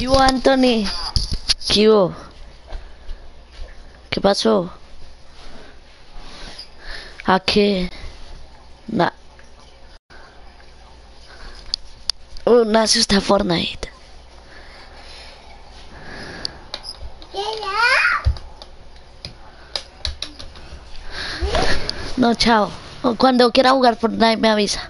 ¿Qué hubo, Anthony? ¿Qué? ¿Qué pasó? ¿A qué? Na... Oh, nace usted Fortnite. No, chao. Cuando quiera jugar Fortnite me avisa.